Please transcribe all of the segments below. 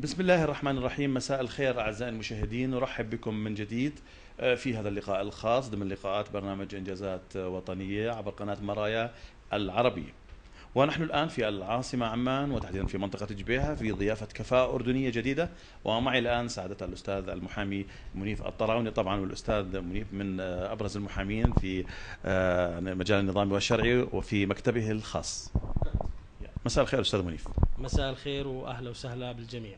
بسم الله الرحمن الرحيم مساء الخير أعزائي المشاهدين نرحب بكم من جديد آه، في هذا اللقاء الخاص ضمن لقاءات برنامج إنجازات وطنية عبر قناة مرايا العربية. ونحن الآن في العاصمة عمان وتحديدا في منطقة جبيهه في ضيافة كفاءة أردنية جديدة ومعي الآن سعادة الأستاذ المحامي منيف الطراوني طبعا والأستاذ منيف من آه، أبرز المحامين في آه، مجال النظام والشرعي وفي مكتبه الخاص. مساء الخير أستاذ منيف. مساء الخير وأهلا وسهلا بالجميع.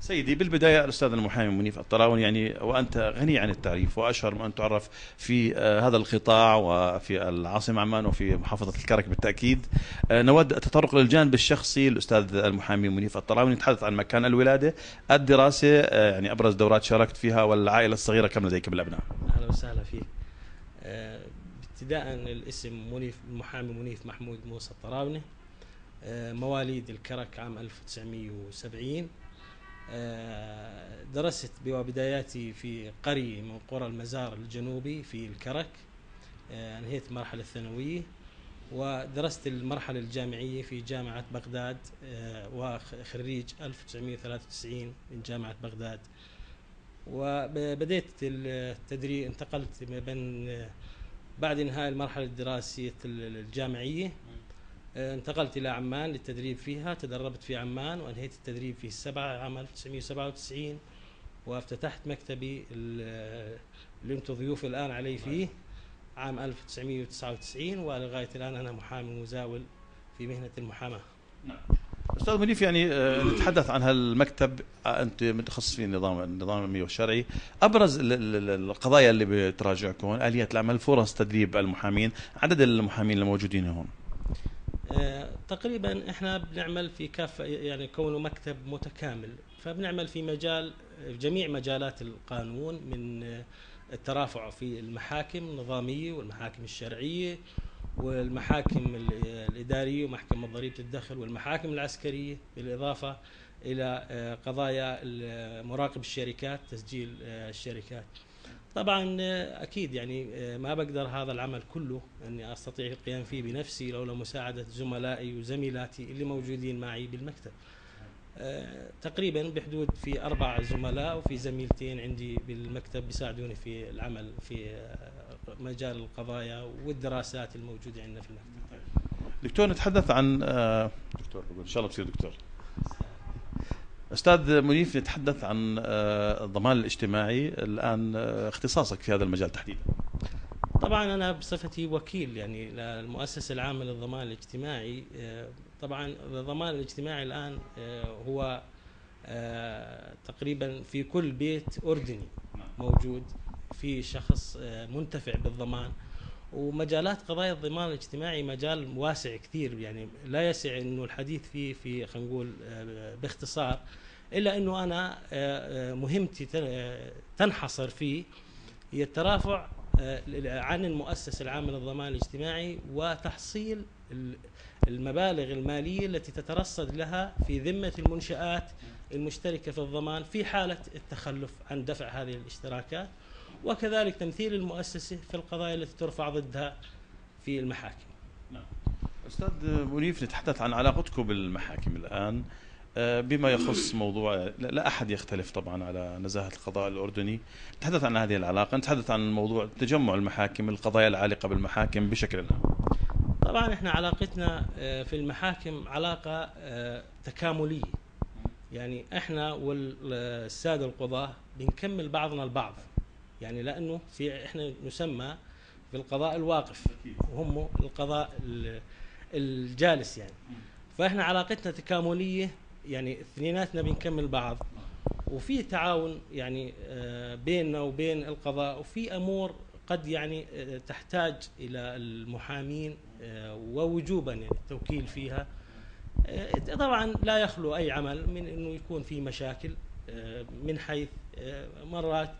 سيدي بالبداية الأستاذ المحامي منيف الطراوني يعني وأنت غني عن التعريف وأشهر ما أن تعرف في آه، هذا القطاع وفي العاصمة عمان وفي محافظة الكرك بالتأكيد آه، نود التطرق للجانب الشخصي الاستاذ المحامي منيف الطراوني نتحدث عن مكان الولادة الدراسة آه، يعني أبرز دورات شاركت فيها والعائلة الصغيرة كم لديك بالأبناء أهلا وسهلا فيك. ابتداء الاسم منيف المحامي منيف محمود موسى الطراوني مواليد الكرك عام 1970 آه، درست بداياتي في قرية من قرى المزار الجنوبي في الكرك. آه، انهيت المرحلة الثانوية ودرست المرحلة الجامعية في جامعة بغداد آه، وخريج 1993 من جامعة بغداد. وبدأت التدريب انتقلت بين بعد انهاء المرحلة الدراسية الجامعية آه، انتقلت إلى عمان للتدريب فيها تدربت في عمان وأنهيت التدريب في السبعة عام 1997 وافتتحت مكتبي ال- اللي أنتم ضيوف الآن علي فيه عام 1999 ولغاية الآن أنا محامي مزاول في مهنة المحاماة. أستاذ منيف يعني آه، نتحدث عن هالمكتب. آه، أنت متخصص في النظام النظام الامني والشرعي أبرز ال- ال- ال- القضايا اللي بتراجعكم اليات العمل فرص تدريب المحامين عدد المحامين الموجودين هون. آه، تقريبا إحنا بنعمل في كافة يعني كونه مكتب متكامل فبنعمل في مجال جميع مجالات القانون من آه، الترافع في المحاكم النظامية والمحاكم الشرعية والمحاكم ال- الإدارية ومحكمة ضريبة الدخل والمحاكم العسكرية بالإضافة إلى آه، قضايا مراقب الشركات تسجيل آه، الشركات. طبعا آه، أكيد يعني آه، ما بقدر هذا العمل كله أني أستطيع القيام فيه بنفسي لولا مساعدة زملائي وزميلاتي اللي موجودين معي بالمكتب. آه، تقريبا بحدود في أربع زملاء وفي زميلتين عندي بالمكتب بيساعدوني في العمل في مجال القضايا والدراسات الموجودة عندنا في المكتب. دكتور نتحدث عن دكتور بقول إن شاء الله بصير دكتور أستاذ منيف نتحدث عن آه، الضمان الاجتماعي. الآن آه، اختصاصك في هذا المجال تحديدا. طبعا أنا بصفتي وكيل يعني للمؤسسه العامة للضمان الاجتماعي. آه، طبعا الضمان الاجتماعي الآن هو تقريبا في كل بيت أردني موجود. في شخص منتفع بالضمان. ومجالات قضايا الضمان الاجتماعي مجال واسع كثير يعني لا يسع إنه الحديث فيه في خلينا نقول آه، باختصار إلا إنه أنا آه، آه، مهمتي تن- تنحصر فيه هي الترافع عن المؤسسة العامة للضمان الاجتماعي وتحصيل ال- المبالغ المالية التي تترصد لها في ذمة المنشآت المشتركة في الضمان في حالة التخلف عن دفع هذه الاشتراكات. وكذلك تمثيل المؤسسة في القضايا التي ترفع ضدها في المحاكم. أستاذ منيف نتحدث عن علاقتكم بالمحاكم الآن. آه، بما يخص موضوع لا- أحد يختلف طبعا على نزاهة القضاء الأردني. نتحدث عن هذه العلاقة نتحدث عن موضوع تجمع المحاكم القضايا العالقة بالمحاكم بشكل عام. طبعا إحنا علاقتنا آه، في المحاكم علاقة آه، تكاملية. يعني إحنا والسادة القضاة بنكمل بعضنا البعض. يعني لأنه في إحنا نسمى في القضاء الواقف وهم القضاء ال- الجالس يعني. فإحنا علاقتنا تكاملية يعني اثنيناتنا بنكمل بعض. وفي تعاون يعني آه، بيننا وبين القضاء وفي أمور قد يعني آه، تحتاج إلى المحامين آه، ووجوبا يعني التوكيل فيها. طبعا لا يخلو أي عمل من إنه يكون في مشاكل من حيث مرات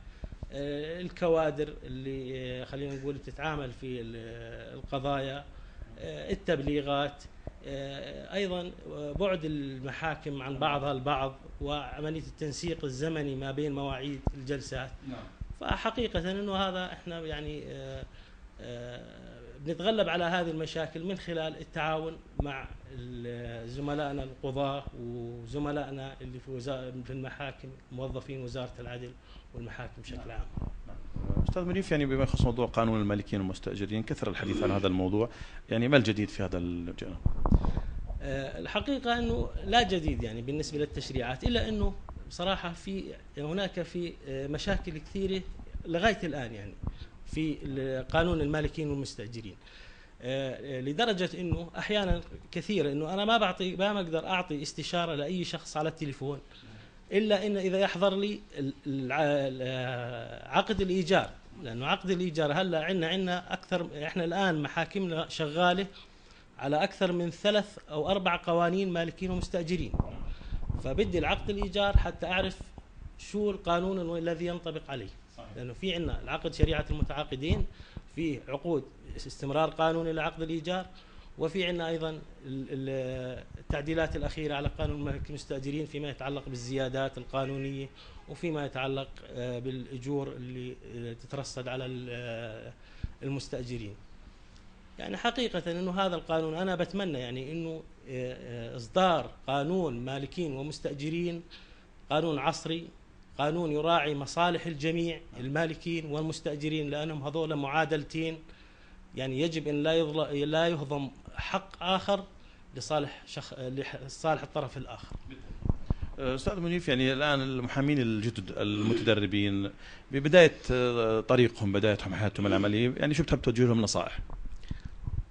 الكوادر اللي آه، خلينا نقول بتتعامل في ال- القضايا آه، التبليغات آه، أيضا بعد المحاكم عن بعضها البعض وعملية التنسيق الزمني ما بين مواعيد الجلسات. فحقيقة إنه هذا إحنا يعني آه، آه، نتغلب على هذه المشاكل من خلال التعاون مع زملائنا القضاة وزملائنا اللي في في المحاكم موظفين وزارة العدل والمحاكم بشكل عام. أستاذ منيف يعني بما يخص موضوع قانون المالكين والمستأجرين كثر الحديث عن هذا الموضوع. يعني ما الجديد في هذا الجانب؟ آه، الحقيقة أنه لا جديد يعني بالنسبة للتشريعات إلا أنه بصراحة في هناك في آه، مشاكل كثيرة لغاية الآن يعني. في قانون المالكين والمستأجرين. آه، آه، لدرجة أنه أحيانا كثيرة أنه أنا ما بعطي ما بقدر أعطي استشارة لأي شخص على التليفون إلا إن إذا يحضر لي آه، عقد الإيجار. لأنه عقد الإيجار هلأ عندنا عندنا أكثر إحنا الآن محاكمنا شغالة على أكثر من ثلاث أو أربع قوانين مالكين ومستأجرين. فبدي العقد الإيجار حتى أعرف شو القانون الذي ينطبق عليه. لأنه في عندنا العقد شريعة المتعاقدين في عقود استمرار قانوني لعقد الإيجار وفي عندنا ال- التعديلات الأخيرة على قانون مالك المستأجرين فيما يتعلق بالزيادات القانونية وفيما يتعلق آه، بالأجور اللي آه، تترصد على آه، المستأجرين. يعني حقيقة إنه هذا القانون أنا بتمنى يعني إنه إصدار قانون مالكين ومستأجرين قانون عصري قانون يراعي مصالح الجميع المالكين والمستأجرين لأنهم هذول معادلتين يعني يجب أن لا لا يهضم حق آخر لصالح شخ... لصالح الطرف الآخر. أستاذ منيف يعني الآن المحامين الجدد المتدربين ببداية آه، طريقهم بدايتهم حياتهم العملية يعني شو بتحب توجه لهم نصائح؟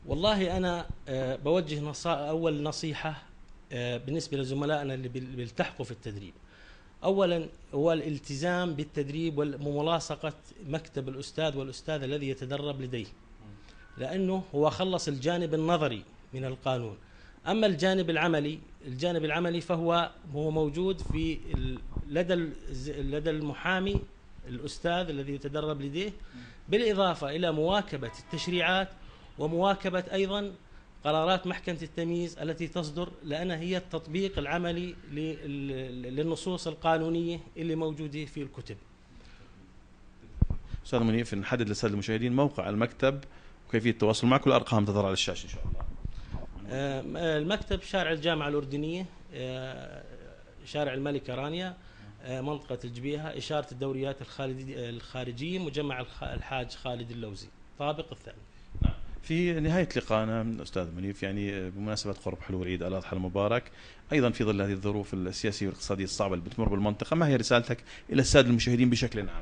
والله أنا آه، بوجه نصا... أول نصيحة آه، بالنسبة لزملائنا اللي بيلتحقوا في التدريب. اولا هو الالتزام بالتدريب وملاصقه مكتب الأستاذ والأستاذ الذي يتدرب لديه. لأنه هو خلص الجانب النظري من القانون. أما الجانب العملي، الجانب العملي فهو هو موجود في لدى لدى المحامي الأستاذ الذي يتدرب لديه بالإضافة إلى مواكبة التشريعات ومواكبة أيضا قرارات محكمة التمييز التي تصدر لانها هي التطبيق العملي لل- للنصوص القانونية اللي موجودة في الكتب. أستاذ منيف نحدد للسادة المشاهدين موقع المكتب وكيفية التواصل معك والارقام تظهر على الشاشة إن شاء الله. آه، المكتب شارع الجامعة الأردنية آه، شارع الملكة رانيا آه، منطقة الجبيهة إشارة الدوريات الخارجية مجمع الحاج خالد اللوزي طابق الثاني في نهاية لقائنا أستاذ منيف يعني بمناسبة قرب حلول عيد الاضحى المبارك أيضا في ظل هذه الظروف السياسية والاقتصادية الصعبة اللي بتمر بالمنطقة ما هي رسالتك إلى السادة المشاهدين بشكل عام؟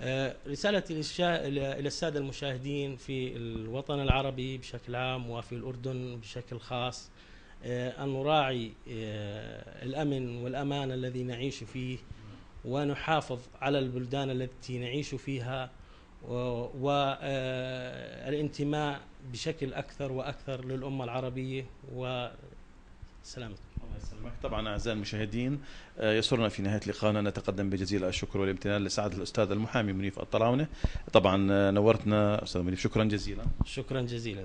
آه، رسالتي. إلى السادة المشاهدين في الوطن العربي بشكل عام وفي الأردن بشكل خاص آه، أن نراعي آه، الأمن والأمان الذي نعيش فيه ونحافظ على البلدان التي نعيش فيها والانتماء بشكل أكثر وأكثر للأمة العربية وسلامتكم الله يسلمك. طبعا أعزائي المشاهدين آه، يسرنا في نهاية لقائنا نتقدم بجزيل الشكر والامتنان لسعادة الأستاذ المحامي منيف الطراونة. طبعا آه، نورتنا أستاذ منيف شكرا جزيلا. شكرا جزيلا.